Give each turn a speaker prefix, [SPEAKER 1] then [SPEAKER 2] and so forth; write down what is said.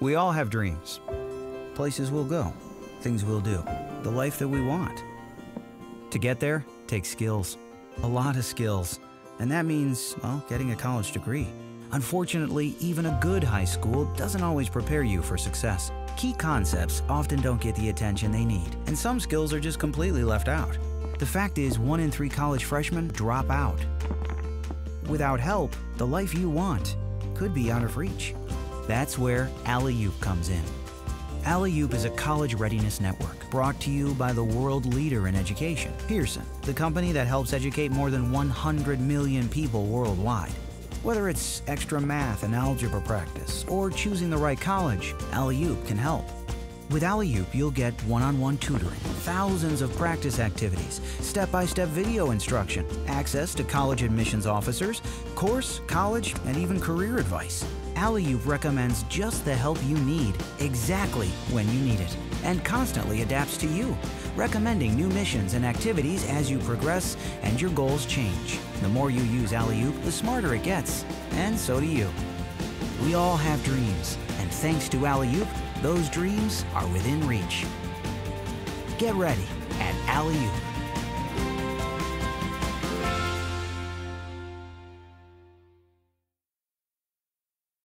[SPEAKER 1] We all have dreams. Places we'll go, things we'll do, the life that we want. To get there takes skills, a lot of skills. And that means, well, getting a college degree. Unfortunately, even a good high school doesn't always prepare you for success. Key concepts often don't get the attention they need, and some skills are just completely left out. The fact is, one in three college freshmen drop out. Without help, the life you want could be out of reach. That's where Alleyoop comes in. Alleyoop is a college readiness network brought to you by the world leader in education, Pearson, the company that helps educate more than 100 million people worldwide. Whether it's extra math and algebra practice or choosing the right college, Alleyoop can help. With Alleyoop, you'll get one-on-one tutoring, thousands of practice activities, step-by-step video instruction, access to college admissions officers, course, college, and even career advice. Alleyoop recommends just the help you need, exactly when you need it, and constantly adapts to you, recommending new missions and activities as you progress and your goals change. The more you use Alleyoop, the smarter it gets, and so do you. We all have dreams, and thanks to Alleyoop, those dreams are within reach. Get ready at Alleyoop.